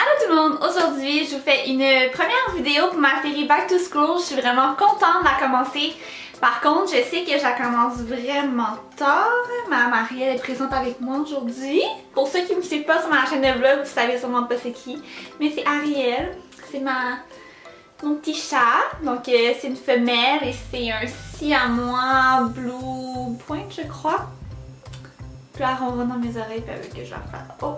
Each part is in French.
Allô tout le monde! Aujourd'hui, je vous fais une première vidéo pour ma série Back to School. Je suis vraiment contente de la commencer. Par contre, je sais que je la commence vraiment tard. Ma Marielle est présente avec moi aujourd'hui. Pour ceux qui ne me suivent pas sur ma chaîne de vlog, vous savez sûrement pas c'est qui. Mais c'est Ariel. C'est ma mon petit chat. Donc euh, c'est une femelle et c'est un siamois blue point je crois. Puis on va dans mes oreilles puis avec que je la fasse. Oh!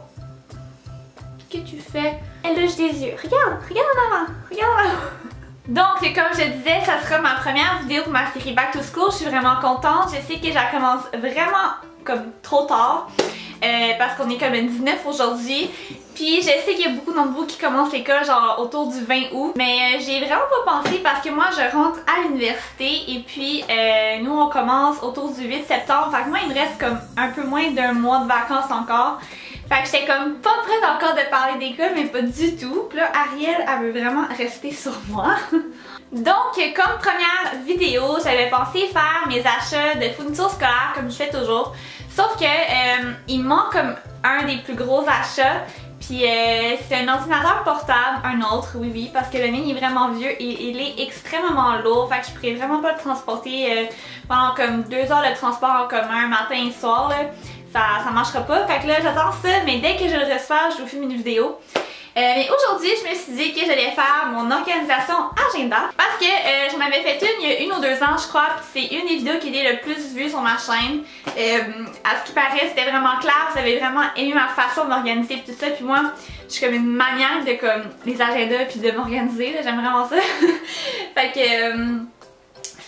Tu fais? Lèche des yeux. Regarde, regarde en avant, regarde en avant. Donc, comme je disais, ça sera ma première vidéo pour ma série Back to School. Je suis vraiment contente. Je sais que je commence vraiment comme trop tard. Euh, parce qu'on est comme le 19 aujourd'hui. Puis je sais qu'il y a beaucoup d'entre vous qui commencent l'école genre autour du 20 août. Mais euh, j'ai vraiment pas pensé parce que moi je rentre à l'université et puis euh, nous on commence autour du 8 septembre. Fait que moi il me reste comme un peu moins d'un mois de vacances encore. Fait que j'étais comme pas prête encore de parler d'école, mais pas du tout. Puis là, Ariel, elle veut vraiment rester sur moi. Donc, comme première vidéo, j'avais pensé faire mes achats de fournitures scolaires comme je fais toujours. Sauf que euh, il manque comme un des plus gros achats. Puis euh, c'est un ordinateur portable, un autre, oui oui, parce que le mien est vraiment vieux et il est extrêmement lourd. Fait que je pourrais vraiment pas le transporter euh, pendant comme deux heures de transport en commun, matin et soir. Là ça, ça marchera pas. Fait que là, j'attends ça, mais dès que je le reçois, je vous filme une vidéo. Euh, mais aujourd'hui, je me suis dit que j'allais faire mon organisation agenda parce que euh, j'en avais fait une il y a une ou deux ans, je crois, puis c'est une des vidéos qui était le plus vue sur ma chaîne. Euh, à ce qui paraît, c'était vraiment clair, vous avez vraiment aimé ma façon d'organiser tout ça, puis moi, je suis comme une manière de comme les agendas puis de m'organiser, j'aime vraiment ça. fait que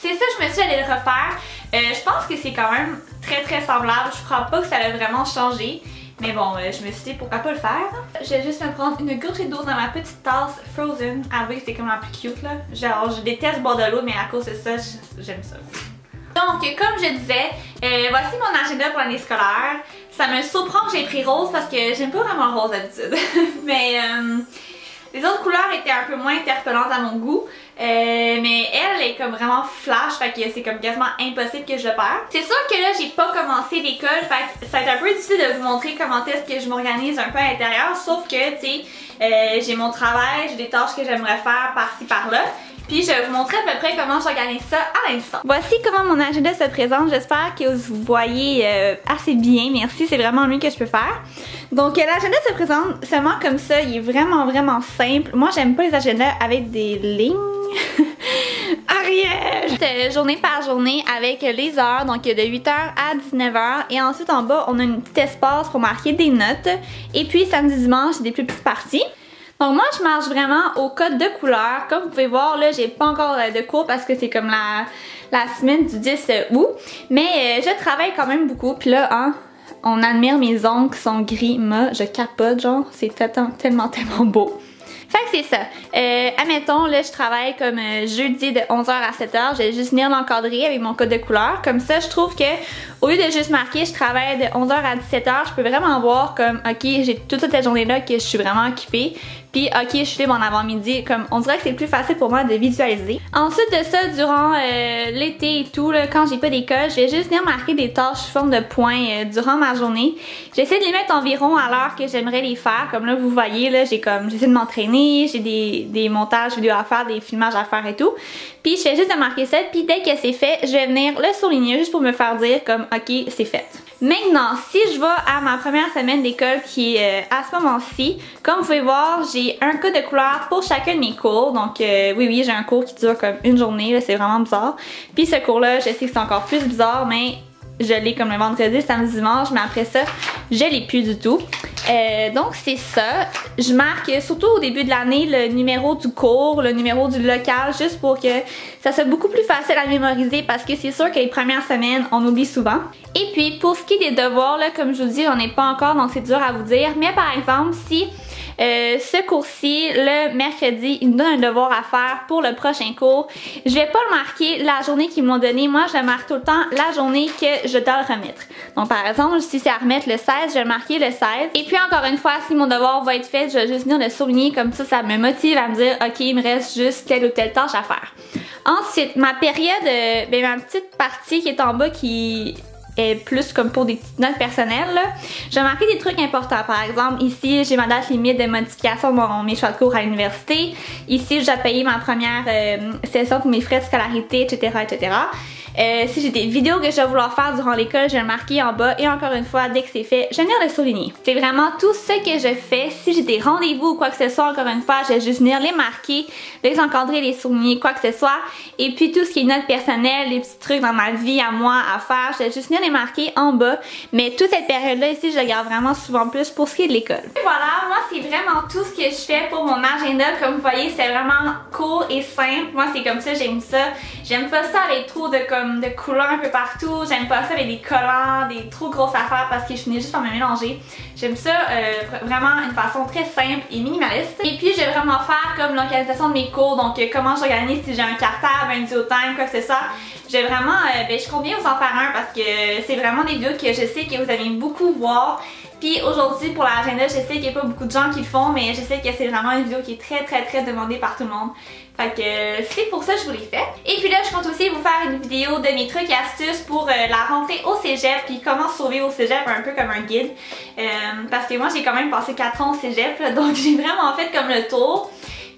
c'est ça, je me suis allée le refaire. je pense que c'est quand même très très semblable. Je crois pas que ça a vraiment changé. Mais bon, euh, je me suis dit pourquoi pas le faire? Je vais juste me prendre une gorgée d'eau dans ma petite tasse Frozen. Ah oui, c'est comme la plus cute là. Genre, je déteste boire de l'eau, mais à cause de ça, j'aime ça. Donc, comme je disais, euh, voici mon agenda pour l'année scolaire. Ça me surprend que j'ai pris rose parce que j'aime pas vraiment rose d'habitude. mais euh, les autres couleurs étaient un peu moins interpellantes à mon goût. Euh, mais elle est comme vraiment flash, fait que c'est comme quasiment impossible que je le perde. C'est sûr que là, j'ai pas commencé l'école, fait que ça va être un peu difficile de vous montrer comment est-ce que je m'organise un peu à l'intérieur, sauf que, tu sais, euh, j'ai mon travail, j'ai des tâches que j'aimerais faire par-ci par-là. Puis je vais vous montrer à peu près comment j'organise ça à l'instant. Voici comment mon agenda se présente. J'espère que vous voyez euh, assez bien. Merci, c'est vraiment mieux que je peux faire. Donc l'agenda se présente seulement comme ça. Il est vraiment vraiment simple. Moi j'aime pas les agendas avec des lignes. Ariel! Journée par journée avec les heures, donc de 8h à 19h. Et ensuite en bas, on a une petite espace pour marquer des notes. Et puis samedi dimanche, des plus petites parties. Donc moi je marche vraiment au code de couleur. Comme vous pouvez voir là j'ai pas encore de cours parce que c'est comme la, la semaine du 10 août. Mais euh, je travaille quand même beaucoup. Puis là hein, on admire mes ongles qui sont gris. Moi je capote genre. C'est tellement tellement beau. Fait que c'est ça. Euh, admettons, là, je travaille comme euh, jeudi de 11h à 7h. Je vais juste venir l'encadrer avec mon code de couleur. Comme ça, je trouve que au lieu de juste marquer je travaille de 11h à 17h, je peux vraiment voir comme, ok, j'ai toute cette journée-là que je suis vraiment occupée. Puis ok, je suis libre en avant-midi. Comme on dirait que c'est plus facile pour moi de visualiser. Ensuite de ça, durant euh, l'été et tout, là, quand j'ai pas d'école, je vais juste venir marquer des tâches sous forme de points euh, durant ma journée. J'essaie de les mettre environ à l'heure que j'aimerais les faire. Comme là, vous voyez, là, j'ai comme j'essaie de m'entraîner, j'ai des, des montages vidéo à faire, des filmages à faire et tout. Puis je fais juste de marquer ça. Puis dès que c'est fait, je vais venir le souligner juste pour me faire dire comme ok, c'est fait. Maintenant, si je vais à ma première semaine d'école qui est euh, à ce moment-ci, comme vous pouvez voir, j'ai un code de couleur pour chacun de mes cours. Donc euh, oui, oui, j'ai un cours qui dure comme une journée, c'est vraiment bizarre. Puis ce cours-là, je sais que c'est encore plus bizarre, mais je l'ai comme le vendredi, samedi, dimanche, mais après ça, je l'ai plus du tout. Euh, donc c'est ça. Je marque surtout au début de l'année le numéro du cours, le numéro du local, juste pour que ça soit beaucoup plus facile à mémoriser parce que c'est sûr que les premières semaines, on oublie souvent. Et puis pour ce qui est des devoirs, là, comme je vous dis, j'en ai pas encore, donc c'est dur à vous dire. Mais par exemple, si euh, ce cours-ci, le mercredi, il me donne un devoir à faire pour le prochain cours. Je vais pas le marquer la journée qu'ils m'ont donné. Moi, je marque tout le temps la journée que je dois le remettre. Donc, par exemple, si c'est à remettre le 16, je vais marquer le 16. Et puis, encore une fois, si mon devoir va être fait, je vais juste venir le souligner. Comme ça, ça me motive à me dire, OK, il me reste juste telle ou telle tâche à faire. Ensuite, ma période, euh, ben, ma petite partie qui est en bas qui est plus comme pour des petites notes personnelles. J'ai marqué des trucs importants. Par exemple, ici, j'ai ma date limite de modification de mon, mes choix de cours à l'université. Ici, j'ai payé ma première euh, session pour mes frais de scolarité, etc., etc. Euh, si j'ai des vidéos que je vais vouloir faire durant l'école, je vais le marquer en bas et encore une fois, dès que c'est fait, j'aime bien le souligner. C'est vraiment tout ce que je fais. Si j'ai des rendez-vous ou quoi que ce soit, encore une fois, je vais juste venir les marquer, les encadrer, les souligner, quoi que ce soit. Et puis tout ce qui est notes personnelles, les petits trucs dans ma vie à moi à faire, je vais juste venir les marquer en bas. Mais toute cette période-là ici, je la garde vraiment souvent plus pour ce qui est de l'école. Voilà, moi c'est vraiment tout ce que je fais pour mon agenda. Comme vous voyez, c'est vraiment court et simple. Moi c'est comme ça, j'aime ça. J'aime pas ça avec trop de comme de couleurs un peu partout. J'aime pas ça avec des collants, des trop grosses affaires parce que je finis juste par me mélanger. J'aime ça euh, vraiment une façon très simple et minimaliste. Et puis je vais vraiment faire comme l'organisation de mes cours, donc euh, comment j'organise si j'ai un cartable, un duotime, quoi que ce soit. J'ai vraiment, euh, ben, je compte bien vous en faire un parce que c'est vraiment des vidéos que je sais que vous allez beaucoup voir. Aujourd'hui pour l'agenda, je sais qu'il n'y a pas beaucoup de gens qui le font, mais je sais que c'est vraiment une vidéo qui est très très très demandée par tout le monde. Fait que c'est pour ça que je vous l'ai fait. Et puis là, je compte aussi vous faire une vidéo de mes trucs et astuces pour euh, la rentrée au cégep puis comment sauver au cégep, un peu comme un guide. Euh, parce que moi, j'ai quand même passé 4 ans au cégep, donc j'ai vraiment fait comme le tour.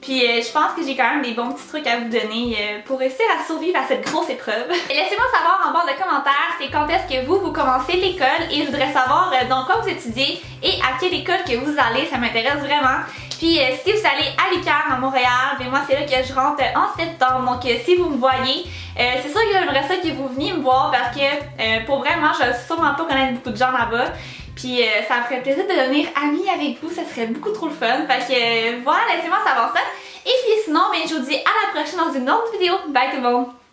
Puis euh, je pense que j'ai quand même des bons petits trucs à vous donner euh, pour réussir à survivre à cette grosse épreuve. Laissez-moi savoir en barre de commentaires c'est quand est-ce que vous, vous commencez l'école et je voudrais savoir euh, dans quoi vous étudiez et à quelle école que vous allez, ça m'intéresse vraiment. Puis si vous allez à l'UQAM à Montréal, ben moi c'est là que je rentre en septembre, donc si vous me voyez, c'est sûr que j'aimerais ça que vous veniez me voir parce que pour vraiment, je vais sûrement pas connaître beaucoup de gens là-bas. Puis euh, ça me ferait plaisir de devenir amie avec vous, ça serait beaucoup trop le fun. Fait que euh, voilà, laissez-moi savoir ça. Et puis sinon, ben, je vous dis à la prochaine dans une autre vidéo. Bye tout le monde!